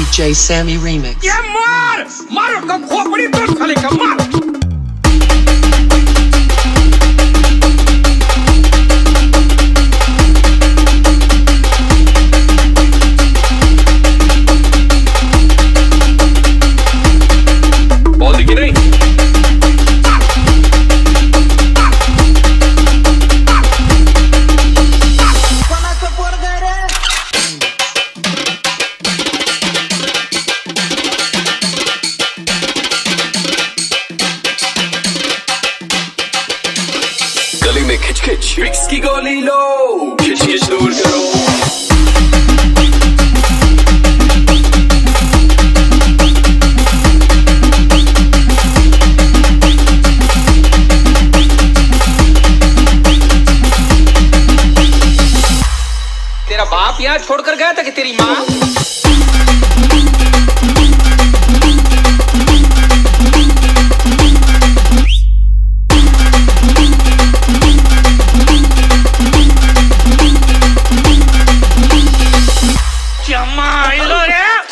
DJ Sammy Remix. Yeah, mar! Mar, ka khopri to khale ka mar. गली में खिच खिच। विक्स की गोली लो। खिच खिच दूर करो। तेरा बाप यहाँ छोड़कर गया था कि तेरी माँ?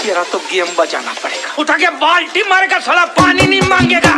तेरा तो गेम बजाना पड़ेगा। उठा के बाल्टी मारेगा साला पानी नहीं मांगेगा।